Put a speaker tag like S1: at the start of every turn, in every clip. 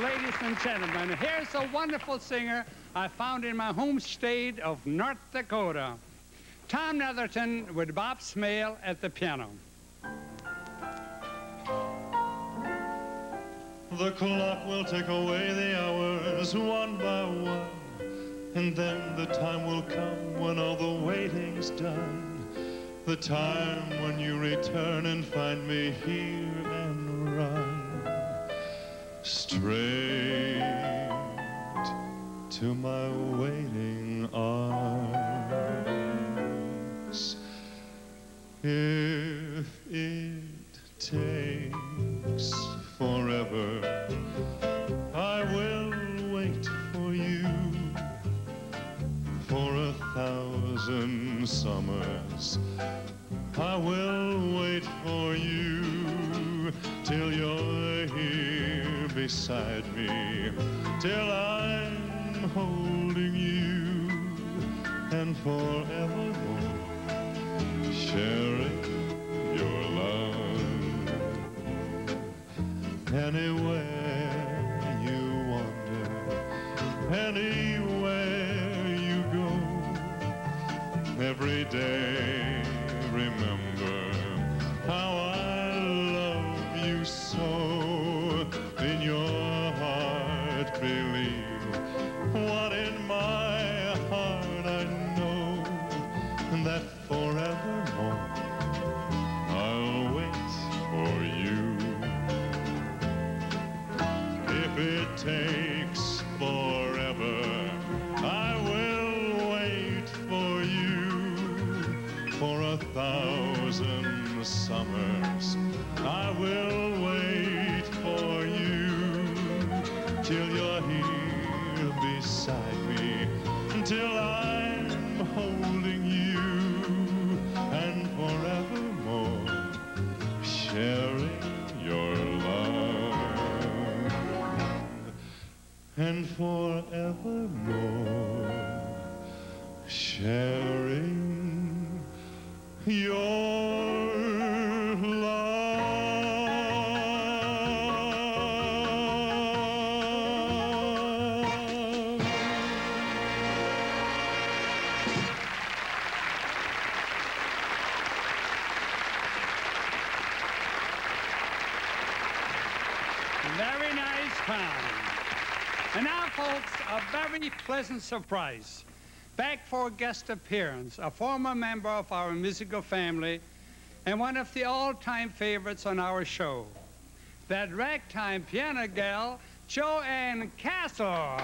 S1: ladies and gentlemen. Here's a wonderful singer I found in my home state of North Dakota. Tom Netherton with Bob Smale at the piano.
S2: The clock will take away the hours one by one, and then the time will come when all the waiting's done. The time when you return and find me here straight to my waiting arms. If it takes forever, I will wait for you for a thousand summers. I will wait for you till you're beside me, till I'm holding you and forevermore sharing your love. Anywhere you wander, anywhere you go, every day beside me, till I'm
S1: pleasant surprise. Back for a guest appearance, a former member of our musical family and one of the all-time favorites on our show. That ragtime piano gal, JoAnn Castle.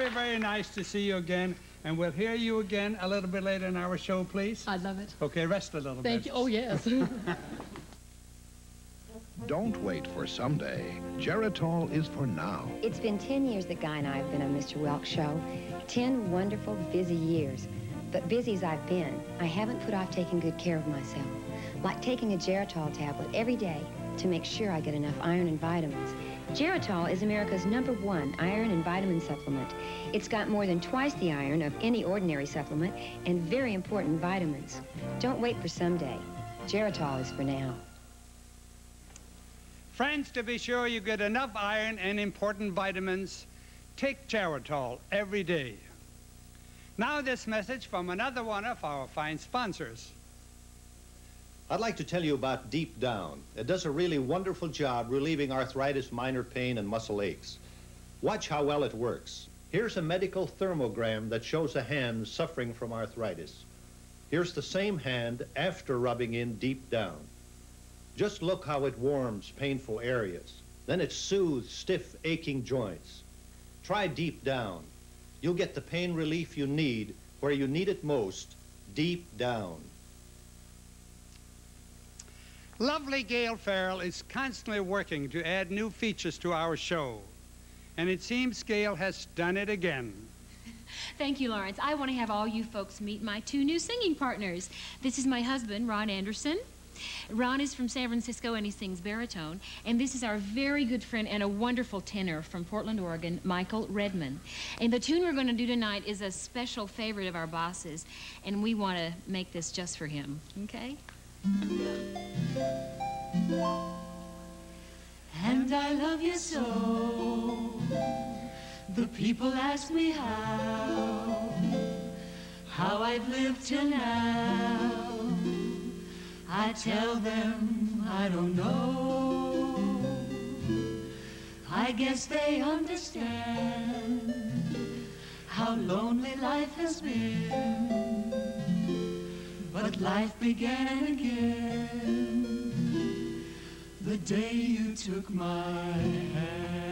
S1: Very, very nice to see you again. And we'll hear you again a little bit later in our show, please.
S3: I love it.
S1: Okay, rest a little
S3: Thank
S1: bit.
S3: Thank you. Oh, yes.
S4: Don't wait for someday. Geritol is for now.
S5: It's been 10 years that Guy and I have been on Mr. Welk's show. 10 wonderful, busy years. But busy as I've been, I haven't put off taking good care of myself. Like taking a Geritol tablet every day to make sure I get enough iron and vitamins. Geritol is America's number one iron and vitamin supplement. It's got more than twice the iron of any ordinary supplement and very important vitamins. Don't wait for someday. Geritol is for now.
S1: Friends, to be sure you get enough iron and important vitamins, take Geritol every day. Now this message from another one of our fine sponsors.
S6: I'd like to tell you about Deep Down. It does a really wonderful job relieving arthritis, minor pain, and muscle aches. Watch how well it works. Here's a medical thermogram that shows a hand suffering from arthritis. Here's the same hand after rubbing in Deep Down. Just look how it warms painful areas. Then it soothes stiff, aching joints. Try Deep Down. You'll get the pain relief you need where you need it most, deep down.
S1: Lovely Gail Farrell is constantly working to add new features to our show. And it seems Gail has done it again.
S7: Thank you, Lawrence. I want to have all you folks meet my two new singing partners. This is my husband, Ron Anderson. Ron is from San Francisco and he sings baritone. And this is our very good friend and a wonderful tenor from Portland, Oregon, Michael Redman. And the tune we're going to do tonight is a special favorite of our boss's, and we want to make this just for him, okay? And I love you so. The people ask me how, how I've lived till now. I tell them I don't know. I guess they understand how lonely life has been. But life began again the day you took my hand.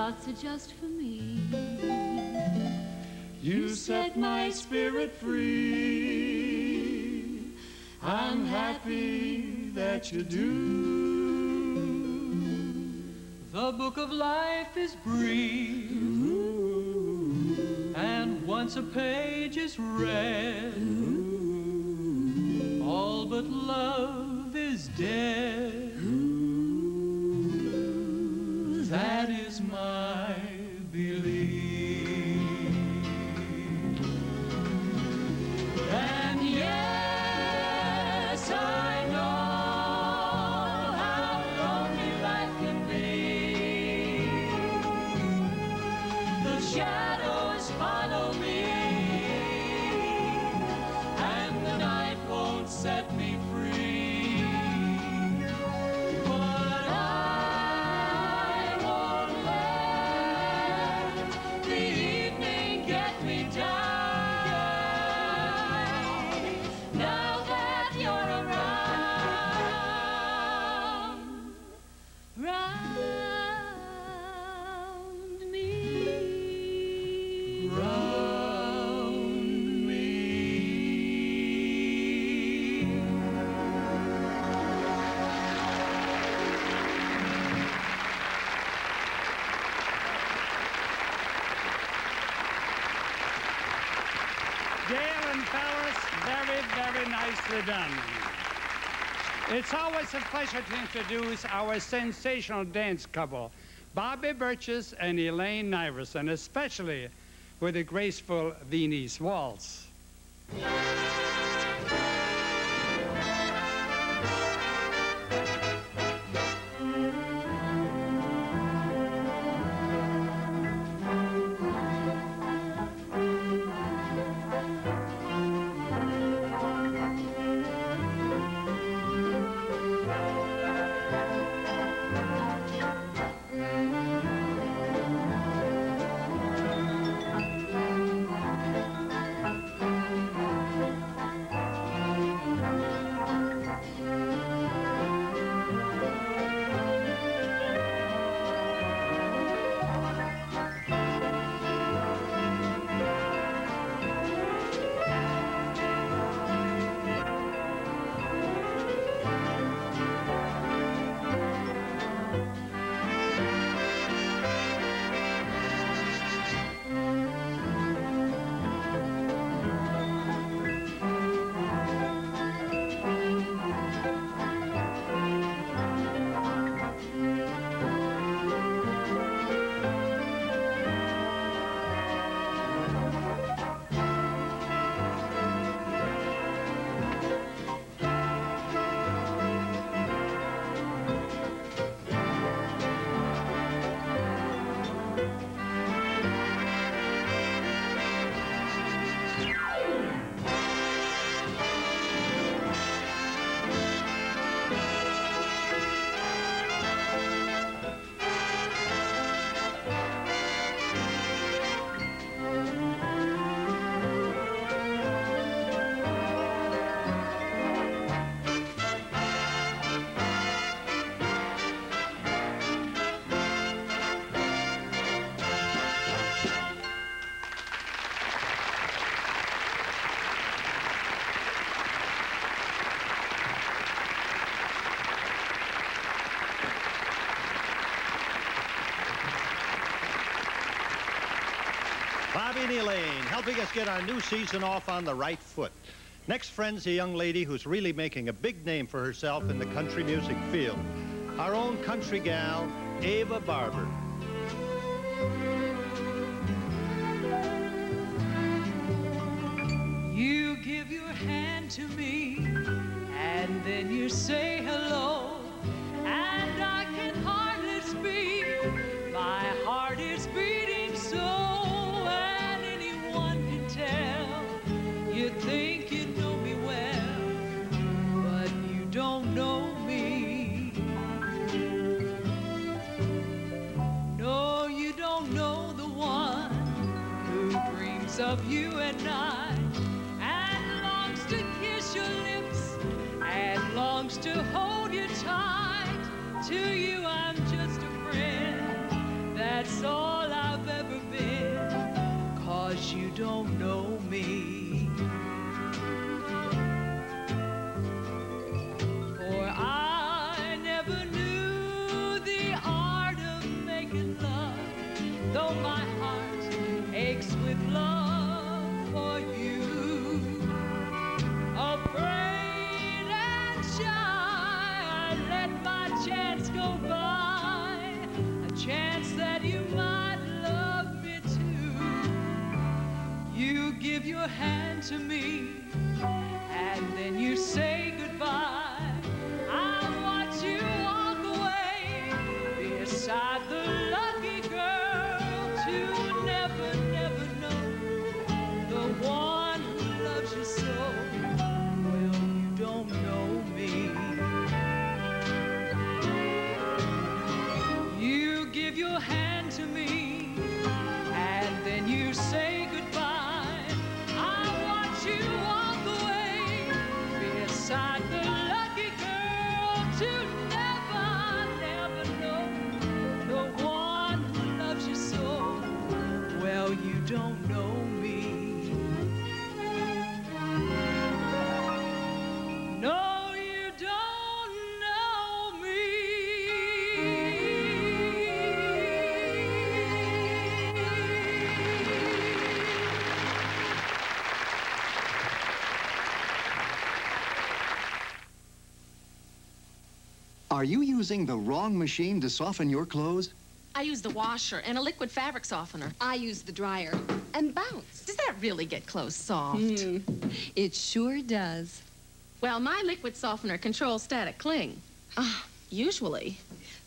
S7: Thoughts are just for me. You set my spirit free. I'm happy that you do. The book of life is brief, and once a page is read, all but love is dead. Is my
S1: nicely done. It's always a pleasure to introduce our sensational dance couple, Bobby Burgess and Elaine Iverson, especially with the graceful Viennese waltz.
S6: Helping us get our new season off on the right foot. Next friend's a young lady who's really making a big name for herself in the country music field. Our own country gal, Ava Barber.
S8: You give your hand to me, and then you say hello, To you, I'm just a friend. That's all I've ever been. Cause you don't to me,
S9: Are you using the wrong machine to soften your clothes?
S10: I use the washer and a liquid fabric softener.
S11: I use the dryer and bounce.
S10: Does that really get clothes soft?
S11: Mm, it sure does.
S10: Well, my liquid softener controls static cling.
S11: Ah, usually.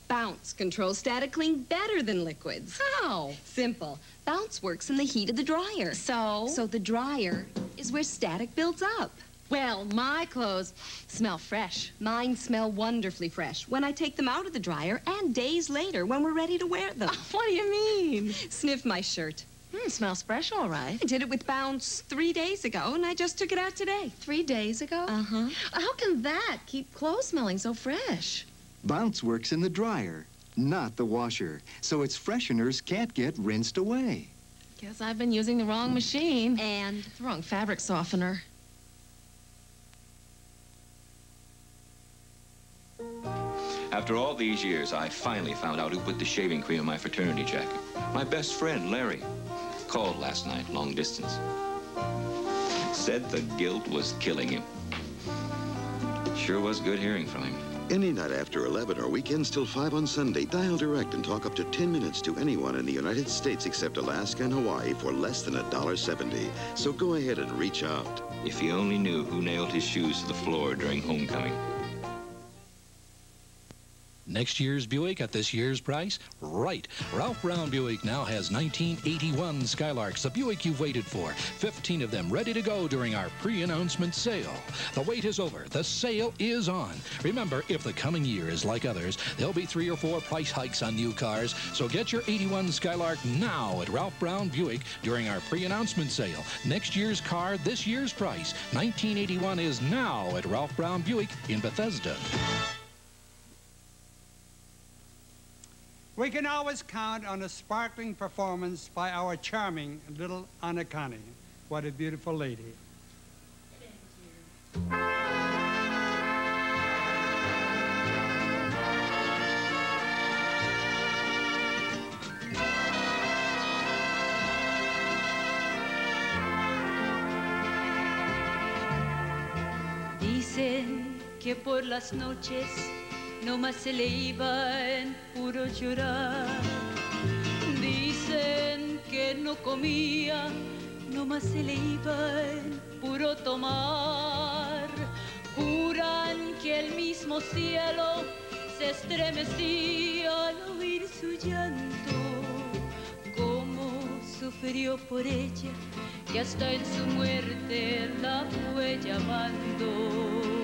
S11: Bounce controls static cling better than liquids.
S10: How?
S11: Simple. Bounce works in the heat of the dryer.
S10: So?
S11: So the dryer is where static builds up.
S10: Well, my clothes smell fresh.
S11: Mine smell wonderfully fresh when I take them out of the dryer and days later when we're ready to wear them.
S10: what do you mean?
S11: Sniff my shirt.
S10: Hmm, smells fresh, all right.
S11: I did it with Bounce three days ago, and I just took it out today.
S10: Three days ago?
S11: Uh-huh.
S10: How can that keep clothes smelling so fresh?
S9: Bounce works in the dryer, not the washer, so its fresheners can't get rinsed away.
S10: Guess I've been using the wrong machine.
S11: And
S10: The wrong fabric softener.
S12: After all these years, I finally found out who put the shaving cream in my fraternity jacket. My best friend, Larry. Called last night, long distance. Said the guilt was killing him. Sure was good hearing from him.
S13: Any night after 11 or weekends till 5 on Sunday, dial direct and talk up to 10 minutes to anyone in the United States except Alaska and Hawaii for less than $1.70. So go ahead and reach out.
S12: If he only knew who nailed his shoes to the floor during homecoming.
S14: Next year's Buick at this year's price? Right. Ralph Brown Buick now has 1981 Skylarks, the Buick you've waited for. 15 of them ready to go during our pre-announcement sale. The wait is over. The sale is on. Remember, if the coming year is like others, there'll be three or four price hikes on new cars. So get your 81 Skylark now at Ralph Brown Buick during our pre-announcement sale. Next year's car, this year's price. 1981 is now at Ralph Brown Buick in Bethesda.
S1: We can always count on a sparkling performance by our charming little Anacani. What a beautiful lady.
S3: Dicen que por las noches no más se le iba en puro llorar. Dicen que no comía, no más se le iba en puro tomar. Juran que el mismo cielo se estremecía al oír su llanto. Cómo sufrió por ella, que hasta en su muerte la fue llamando.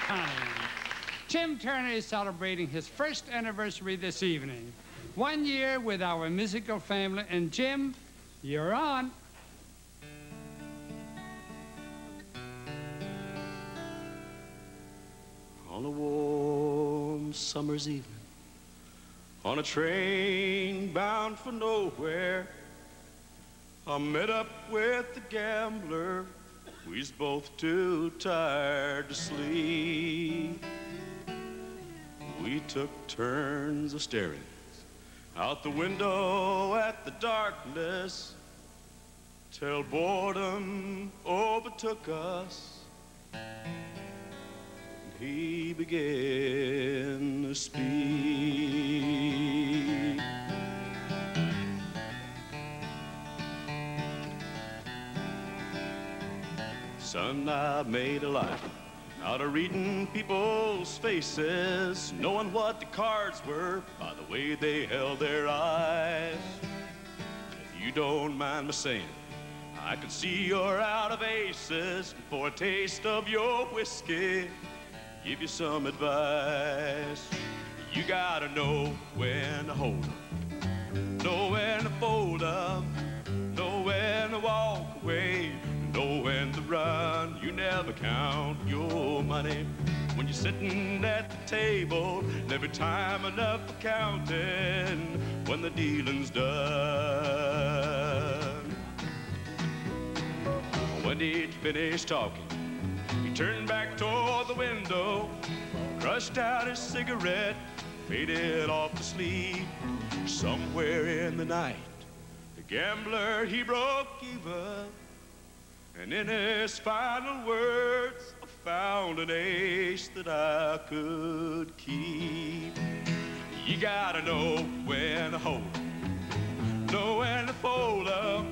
S1: Connie. Jim Turner is celebrating his first anniversary this evening. One year with our musical family, and Jim, you're on.
S15: on a warm summer's evening on a train bound for nowhere
S16: I met up with the gambler. We's both too tired to sleep. We took turns of staring out the window at the darkness till boredom overtook us. And He began to speak. Son, I made a life out of reading people's faces, knowing what the cards were by the way they held their eyes. If you don't mind me saying, I can see you're out of aces. For a taste of your whiskey, give you some advice. You gotta know when to hold up, know when to fold up, know when to walk away, know when to run. You never count your money when you're sitting at the table. Never time enough for counting when the dealing's done. When he'd finished talking, he turned back toward the window, crushed out his cigarette, faded off to sleep. Somewhere in the night, the gambler he broke even. And in his final words, I found an ace that I could keep. You gotta know when to hold, know when to fold up,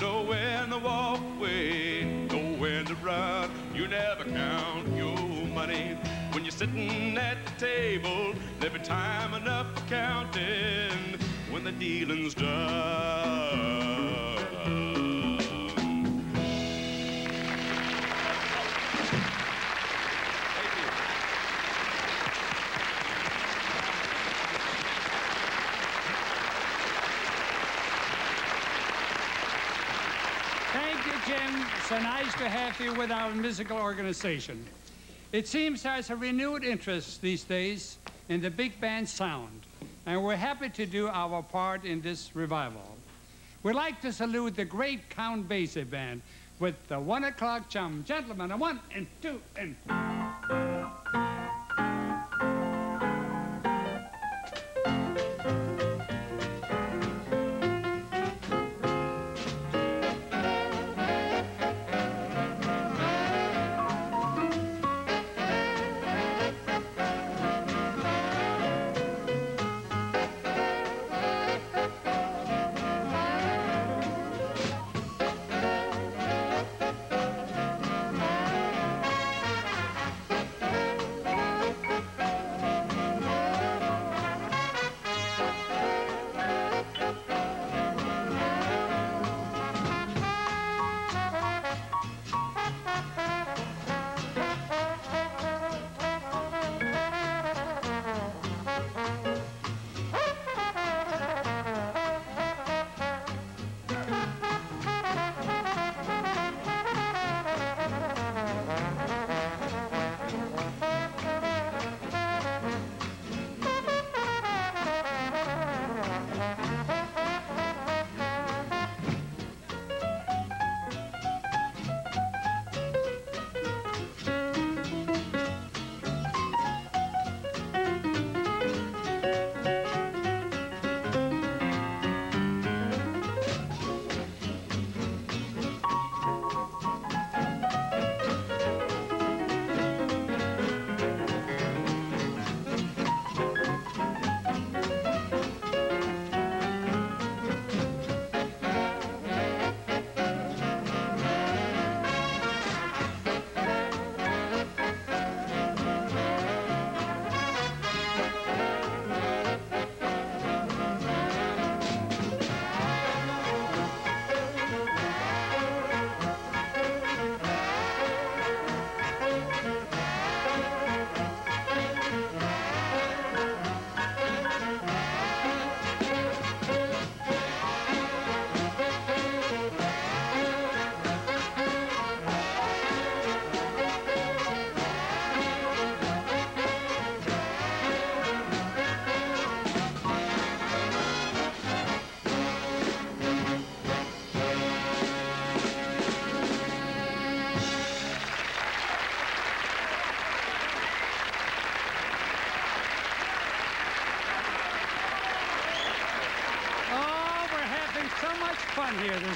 S16: know when to walk away, know when to run. You never count your money when you're sitting at the table. Never time enough for counting when the dealing's done.
S1: So nice to have you with our musical organization. It seems there's a renewed interest these days in the big band sound, and we're happy to do our part in this revival. We'd like to salute the great Count Basie Band with the one o'clock jump. Gentlemen, a one and two and.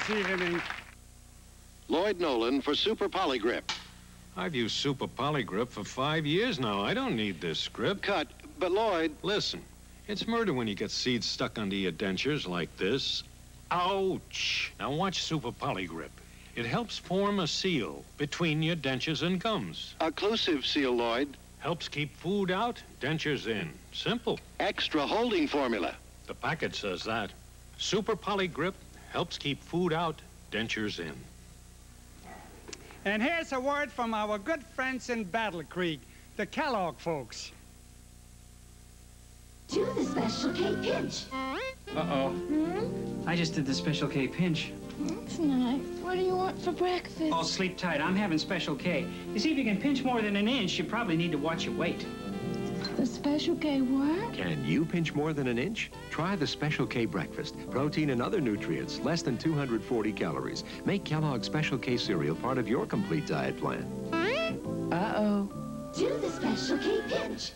S1: This evening.
S17: Lloyd Nolan for Super Polygrip.
S18: I've used Super Polygrip for five years now. I don't need this script.
S17: Cut. But Lloyd...
S18: Listen, it's murder when you get seeds stuck under your dentures like this. Ouch! Now watch Super Polygrip. It helps form a seal between your dentures and gums.
S17: Occlusive seal, Lloyd.
S18: Helps keep food out, dentures in. Simple.
S17: Extra holding formula.
S18: The packet says that. Super Polygrip helps keep food out, dentures in.
S1: And here's a word from our good friends in Battle Creek, the Kellogg folks.
S19: Do the Special K pinch.
S20: Uh-oh. Hmm? I just did the Special K pinch.
S19: That's nice. What do you want for breakfast?
S20: Oh, sleep tight. I'm having Special K. You see, if you can pinch more than an inch, you probably need to watch your weight.
S19: The Special K what?
S21: Can you pinch more than an inch? Try the Special K breakfast. Protein and other nutrients, less than 240 calories. Make Kellogg's Special K cereal part of your complete diet plan.
S19: Uh-oh. Do the Special K pinch.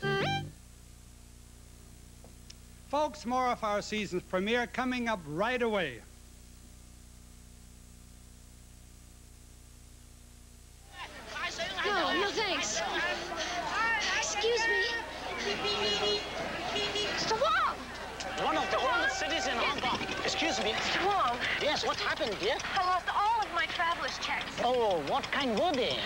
S1: Folks, more of our season's premiere coming up right away.
S22: Yes, what happened, dear?
S23: I lost all of my traveler's checks.
S22: Oh, what kind were they?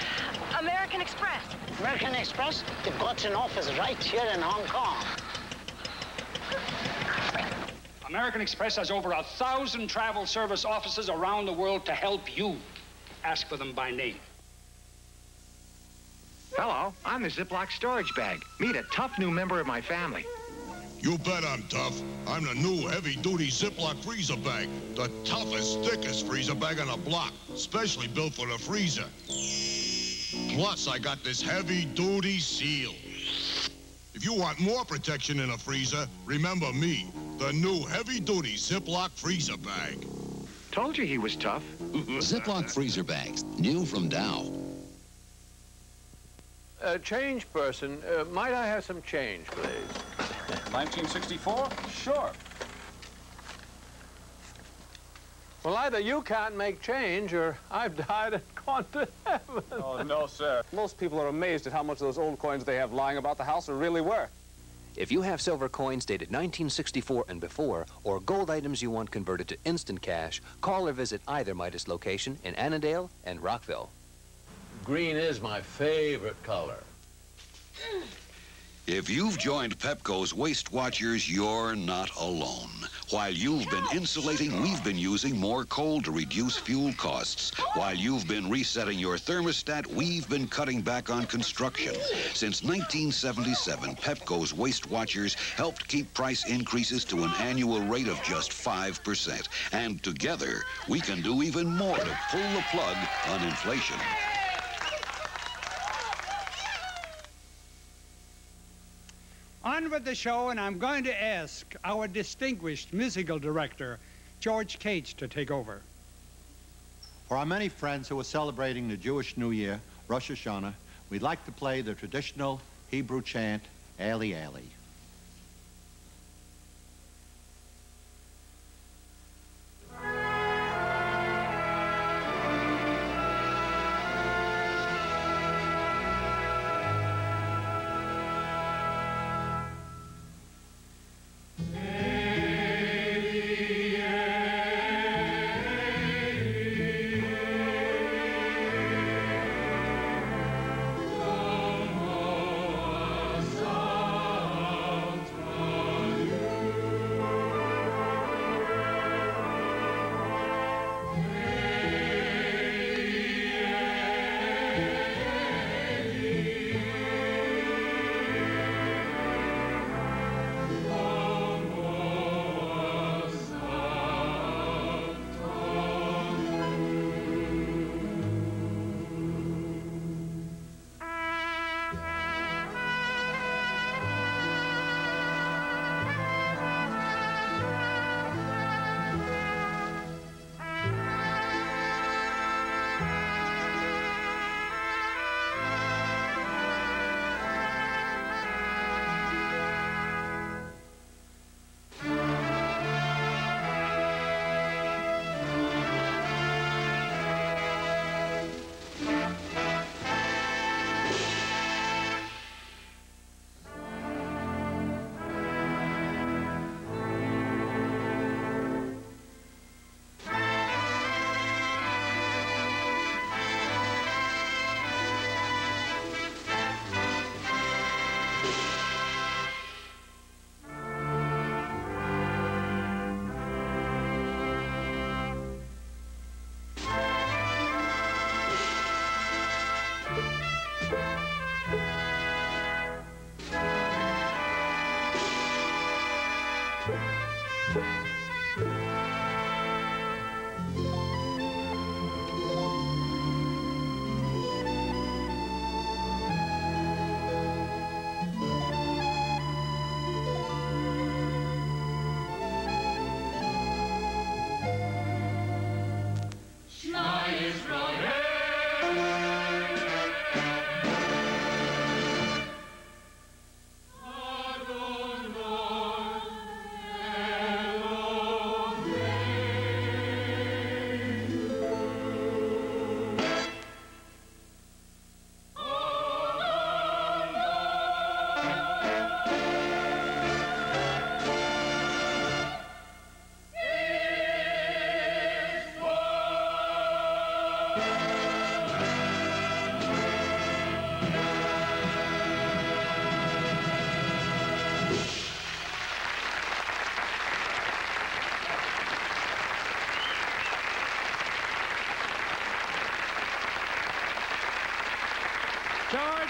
S23: American Express.
S22: American Express? They've got an office right here in Hong Kong.
S24: American Express has over a thousand travel service offices around the world to help you. Ask for them by name.
S25: Hello, I'm the Ziploc storage bag. Meet a tough new member of my family.
S26: You bet I'm tough. I'm the new heavy-duty Ziploc freezer bag. The toughest, thickest freezer bag on the block. Specially built for the freezer. Plus, I got this heavy-duty seal. If you want more protection in a freezer, remember me, the new heavy-duty Ziploc freezer bag.
S25: Told you he was tough.
S27: Ziploc freezer bags, new from Dow.
S28: Uh, change person, uh, might I have some change, please?
S24: 1964? Sure.
S28: Well, either you can't make change or I've died and gone to heaven.
S24: Oh, no, sir.
S29: Most people are amazed at how much those old coins they have lying about the house are really worth.
S30: If you have silver coins dated 1964 and before, or gold items you want converted to instant cash, call or visit either Midas location in Annandale and Rockville.
S31: Green is my favorite color.
S4: If you've joined Pepco's Waste Watchers, you're not alone. While you've been insulating, we've been using more coal to reduce fuel costs. While you've been resetting your thermostat, we've been cutting back on construction. Since 1977, Pepco's Waste Watchers helped keep price increases to an annual rate of just 5%. And together, we can do even more to pull the plug on inflation.
S1: On with the show, and I'm going to ask our distinguished musical director, George Cates, to take over.
S6: For our many friends who are celebrating the Jewish New Year, Rosh Hashanah, we'd like to play the traditional Hebrew chant,
S32: Eli
S1: Eli.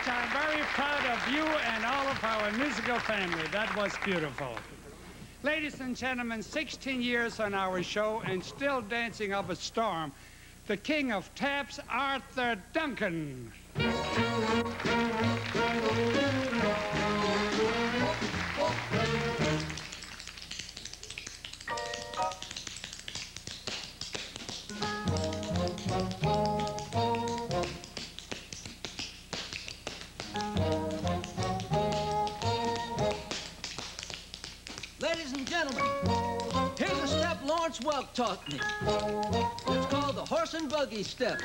S1: I'm very proud of you and all of our musical family. That was beautiful. Ladies and gentlemen, 16 years on our show and still dancing up a storm, the king of taps, Arthur Duncan.
S33: Taught me. It's called the horse and buggy step.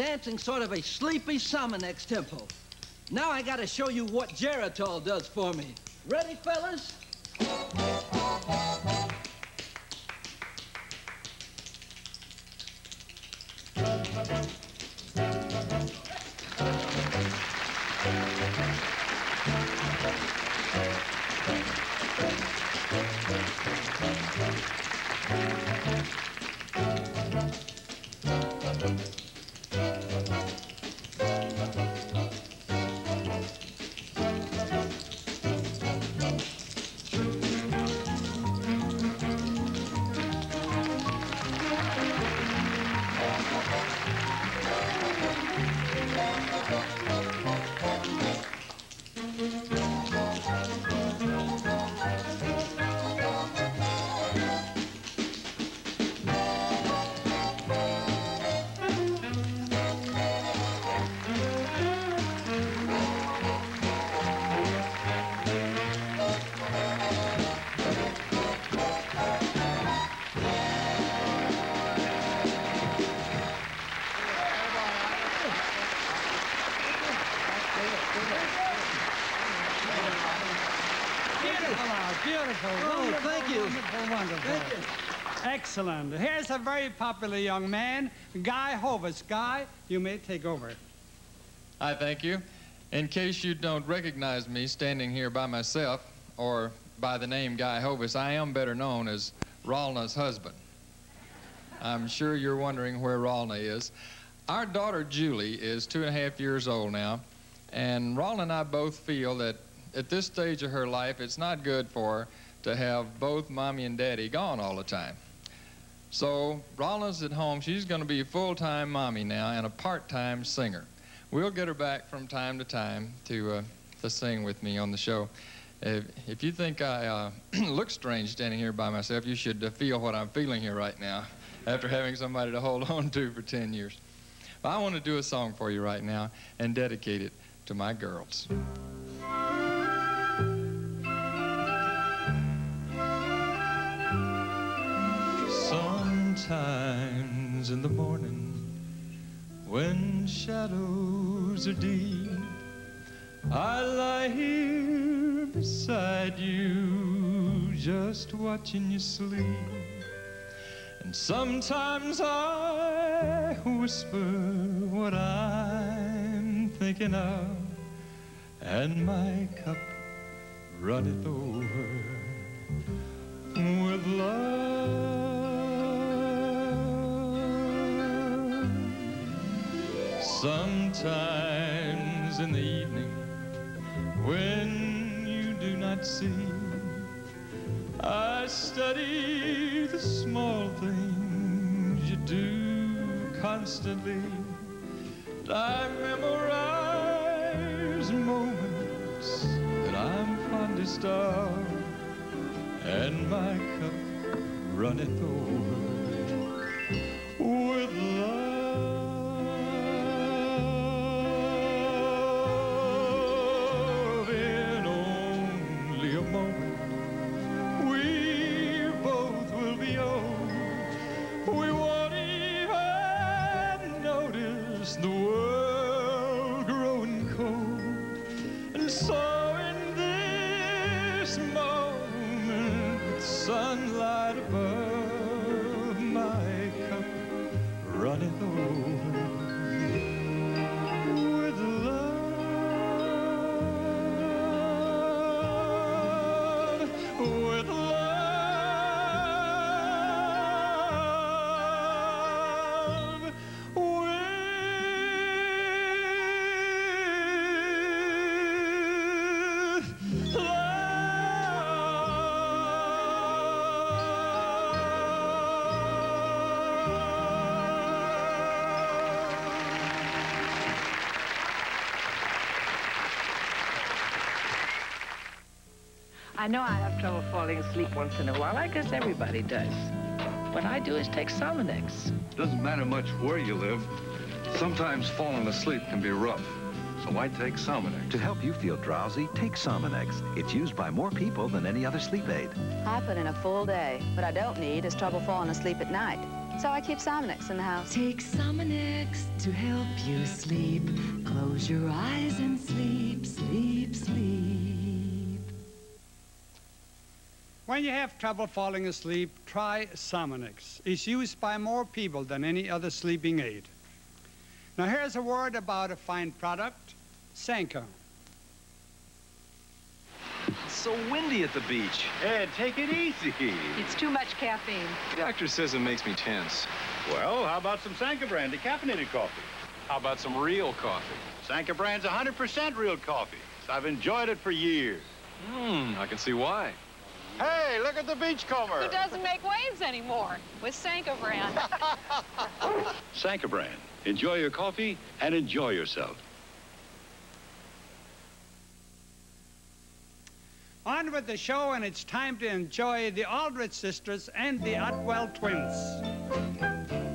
S33: Dancing sort of a sleepy Sominex tempo. Now I gotta show you what Geritol does for me. Ready, fellas?
S1: フフ
S33: フフ。
S1: Excellent. Here's a very popular young man, Guy Hovis. Guy, you may take over.
S34: I thank you. In case you don't recognize me standing here by myself or by the name Guy Hovis, I am better known as Ralna's husband. I'm sure you're wondering where Ralna is. Our daughter Julie is two and a half years old now, and Ralna and I both feel that at this stage of her life, it's not good for her to have both mommy and daddy gone all the time. So Ralna's at home. She's going to be a full-time mommy now and a part-time singer. We'll get her back from time to time to, uh, to sing with me on the show. If, if you think I uh, look strange standing here by myself, you should uh, feel what I'm feeling here right now after having somebody to hold on to for 10 years. But I want to do a song for you right now and dedicate it to my girls. Sometimes in the morning when shadows are deep, I lie here beside you, just watching you sleep. And sometimes I whisper what I'm thinking of, and my cup runneth over with love. Sometimes in the evening, when you do not see, I study the small things you do constantly. I memorize moments that I'm fondest of, and my cup runneth over
S35: I know I have trouble falling asleep once in a while. I guess everybody does. What I do is take Sominex.
S36: Doesn't matter much where you live. Sometimes falling asleep can be rough. So I take Sominex.
S37: To help you feel drowsy, take Sominex. It's used by more people than any other sleep aid.
S38: I put in a full day. What I don't need is trouble falling asleep at night. So I keep Sominex in the house.
S7: Take Sominex to help you sleep. Close your eyes and sleep, sleep, sleep.
S8: When you have trouble falling asleep, try Sominex. It's used by more people than any other sleeping aid. Now here's a word about a fine product, Sanka.
S36: It's so windy at the beach. Ed, take it easy.
S39: It's too much caffeine.
S36: The doctor says it makes me tense.
S2: Well, how about some Sanka brand decaffeinated coffee?
S36: How about some real coffee?
S2: Sanka brand's 100% real coffee. I've enjoyed it for years.
S36: Hmm, I can see why.
S2: Hey, look at the beachcomber.
S39: Who doesn't make waves anymore with Sanka brand?
S2: Enjoy your coffee and enjoy yourself.
S8: On with the show, and it's time to enjoy the Aldrich sisters and the Otwell twins.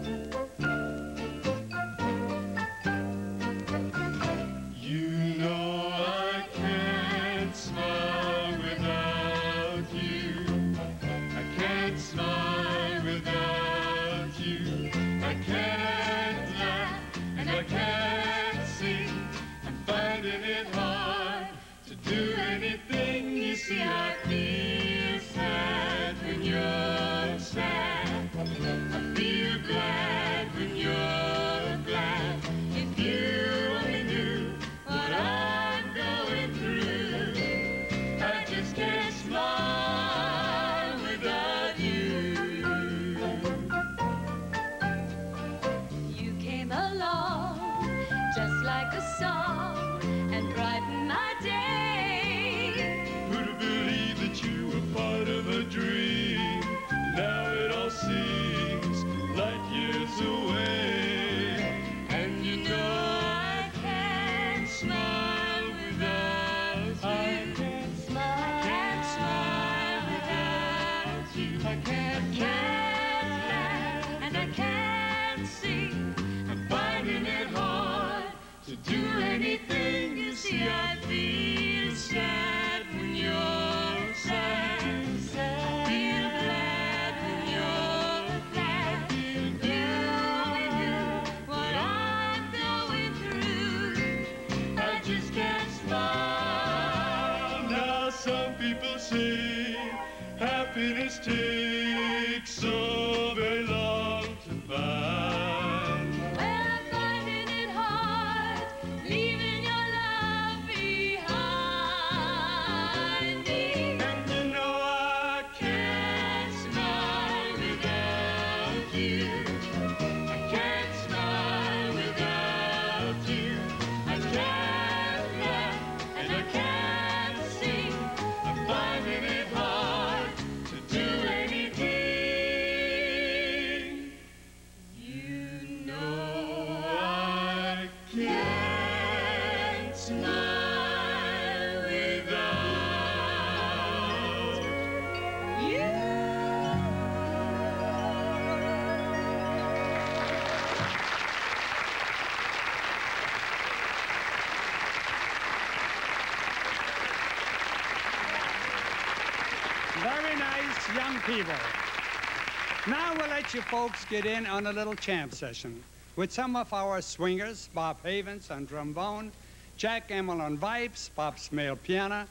S1: Now
S7: we'll
S8: let you folks get in on a little jam session with some of our swingers, Bob Havens on trombone, Jack Imel on vibes, Bob Smale piano,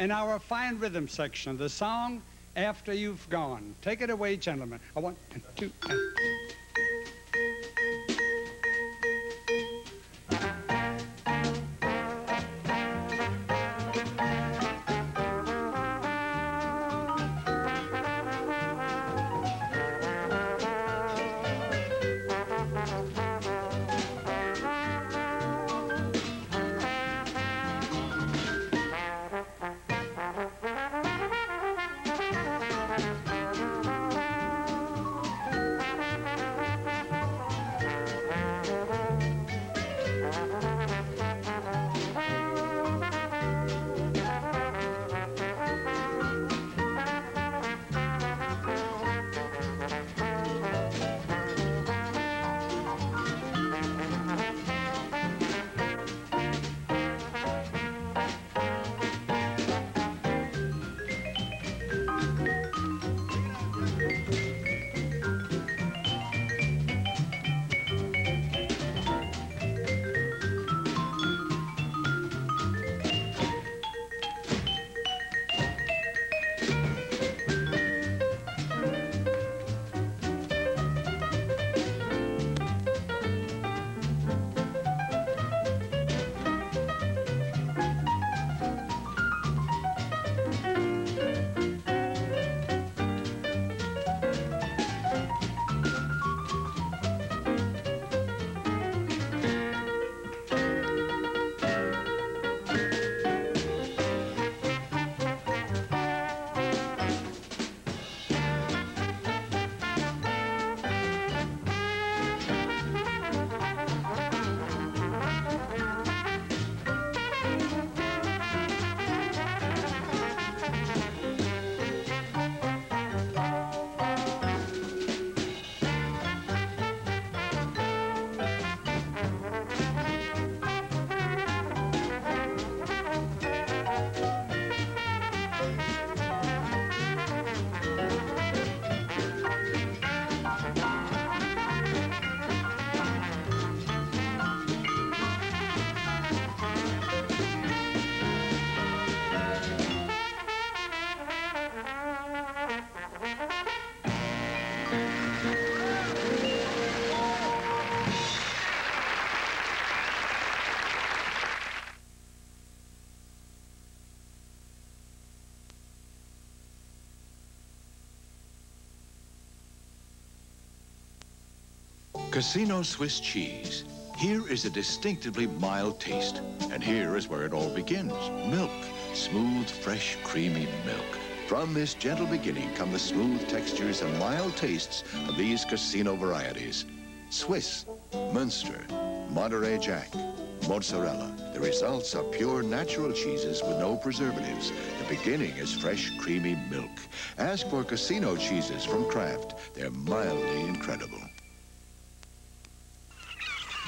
S8: and our fine rhythm section, the song
S1: after you've gone. Take it away, gentlemen. I want two. and-
S37: Casino Swiss cheese. Here is a distinctively mild taste. And here is where it all begins. Milk. Smooth, fresh, creamy milk. From this gentle beginning come the smooth textures and mild tastes of these casino varieties. Swiss, Munster, Monterey Jack, mozzarella. The results are pure natural cheeses with no preservatives. The beginning is fresh, creamy milk. Ask for casino cheeses from Kraft. They're mildly incredible.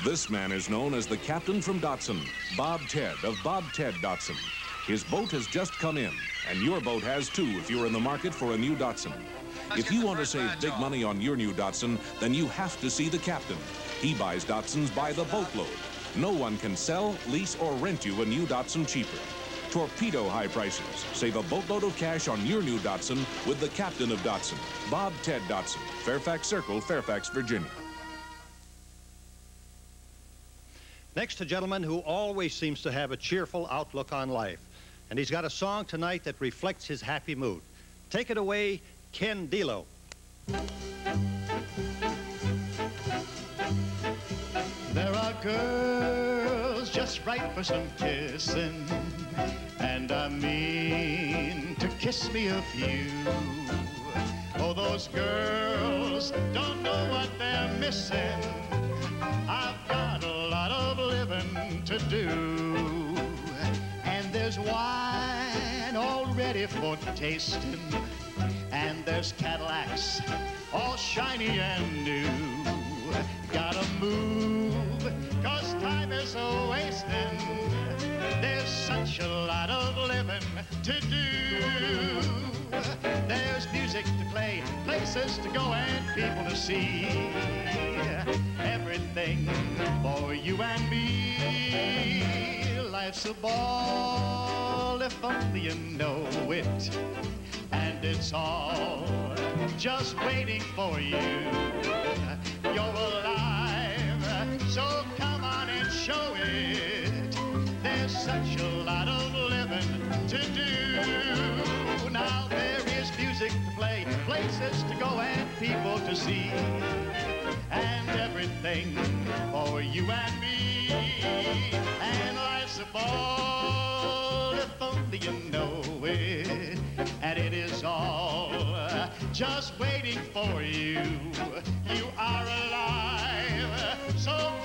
S40: This man is known as the captain from Datsun, Bob Ted of Bob Ted Datsun. His boat has just come in, and your boat has too if you're in the market for a new Datsun. If you want to save big money on your new Datsun, then you have to see the captain. He buys Datsuns by the boatload. No one can sell, lease, or rent you a new Datsun cheaper. Torpedo high prices. Save a boatload of cash on your new Datsun with the captain of Datsun, Bob Ted Datsun, Fairfax Circle, Fairfax, Virginia.
S6: Next, a gentleman who always seems to have a cheerful outlook on life. And he's got a song tonight that reflects his happy mood. Take it away, Ken Delo.
S41: There are girls just right for some kissing, and I mean to kiss me a few. Oh, those girls don't know what they're missing. I've got to do, and there's wine all ready for tasting, and there's Cadillacs all shiny and new. Gotta move, cause time is a wasting. There's such a lot of living to do. There's music places to go, and people to see. Everything for you and me. Life's a ball if only you know it. And it's all just waiting for you. You're alive, so come on and show it. Places to go and people to see, and everything for you and me. And life's a ball if only you know it, and it is all just waiting for you. You are alive, so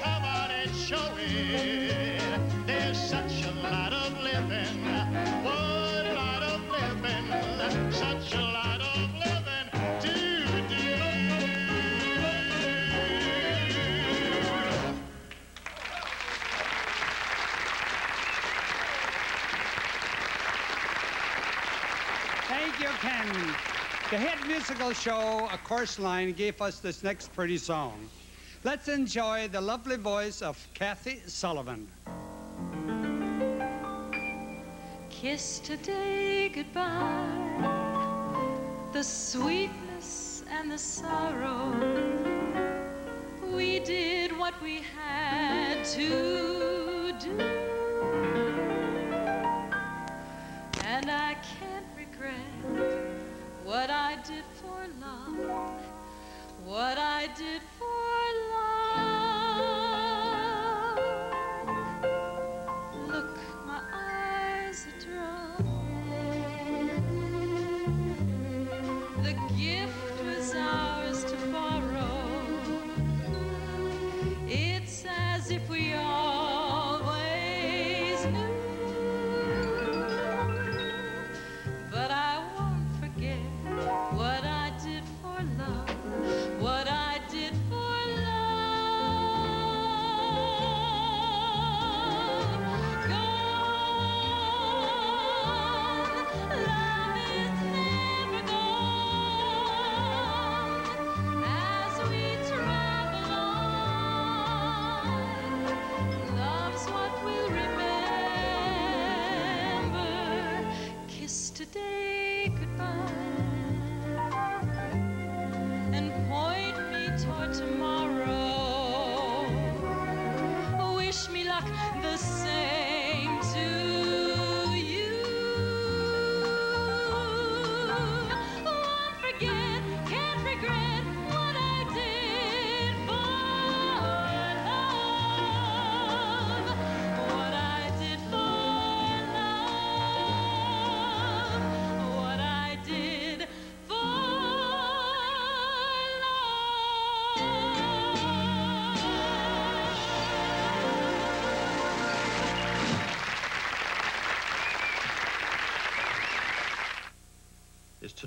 S1: The hit musical show, A Chorus Line, gave us this next pretty song. Let's enjoy the lovely voice of Kathy Sullivan.
S8: Kiss today goodbye, the sweetness and the sorrow. We did what we had to do, and I can't regret what I did for love, what I did for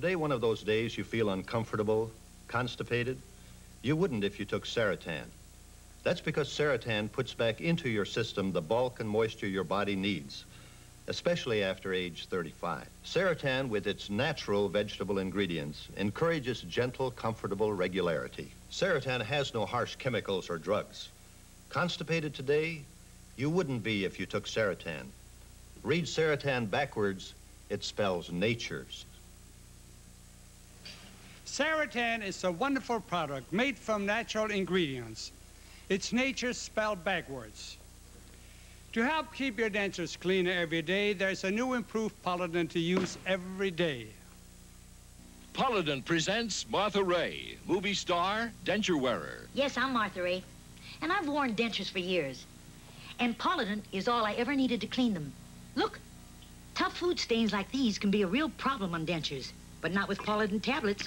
S8: today
S6: one of those days you feel uncomfortable, constipated? You wouldn't if you took Serutan. That's because Serutan puts back into your system the bulk and moisture your body needs, especially after age 35. Serutan, with its natural vegetable ingredients, encourages gentle, comfortable regularity. Serutan has no harsh chemicals or drugs. Constipated today? You wouldn't be if you took Serutan. Read Serutan backwards, it spells nature's.
S1: Serutan is a wonderful product made from natural ingredients. It's nature spelled backwards. To help keep your dentures cleaner every day, there's a new improved Polident to use every day.
S42: Polident presents Martha Raye, movie star, denture wearer.
S43: Yes, I'm Martha Raye, and I've worn dentures for years. And Polident is all I ever needed to clean them. Look, tough food stains like these can be a real problem on dentures, but not with Polident tablets.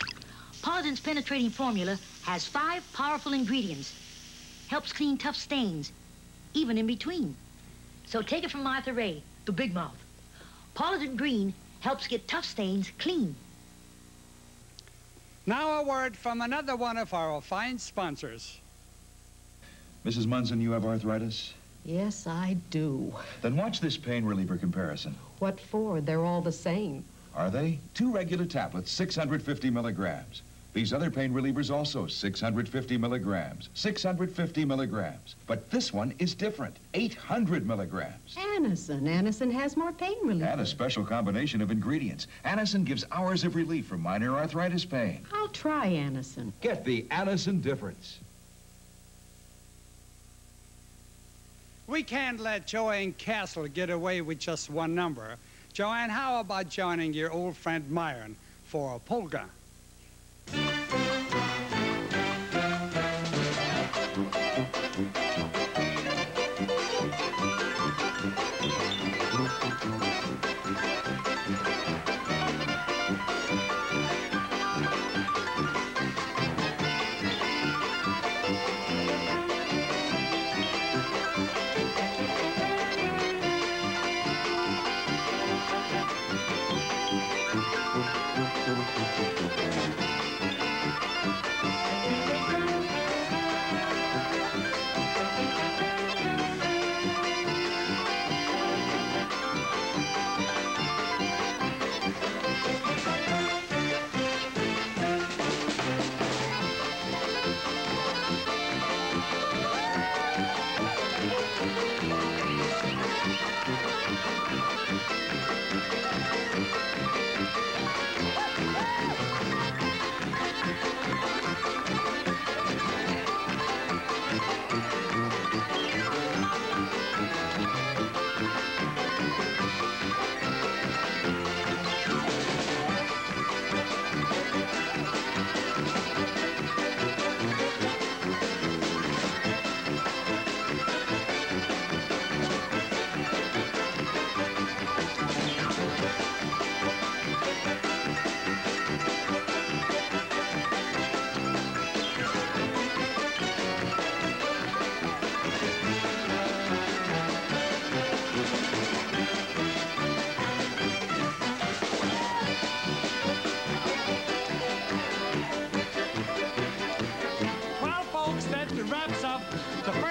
S43: Polident's penetrating formula has five powerful ingredients. Helps clean tough stains, even in between. So take it from Martha Raye, the big mouth. Polident Green helps get tough stains clean.
S1: Now a word from another one of our fine sponsors.
S44: Mrs. Munson, you have arthritis?
S45: Yes, I do.
S44: Then watch this pain reliever comparison.
S45: What for? They're all the same.
S44: Are they? Two regular tablets, 650 milligrams. These other pain relievers also 650 milligrams, 650 milligrams. But this one is different, 800 milligrams.
S45: Anacin. Anacin has more pain relief.
S44: And a special combination of ingredients. Anacin gives hours of relief from minor arthritis pain.
S45: I'll try Anacin.
S44: Get the Anacin difference.
S1: We can't let JoAnn Castle get away with just one number. JoAnn, how about joining your old friend Myron for a polka? Well,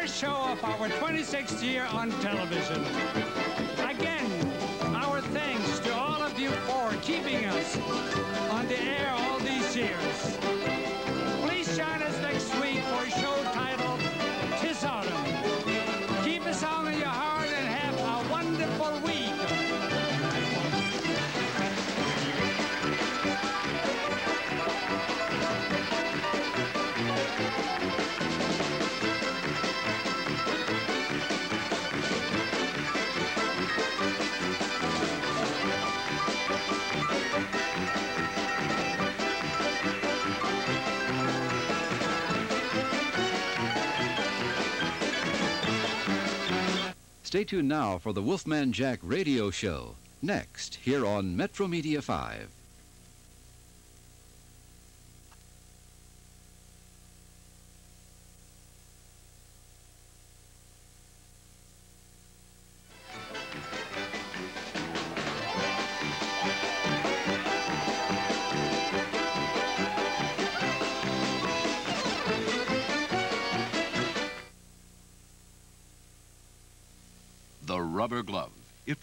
S1: first show of our 26th year on television. Again, our thanks to all of you for keeping us on the air all these years.
S46: Stay tuned now for the Wolfman Jack radio show. Next, here on Metromedia 5.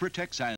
S47: It protects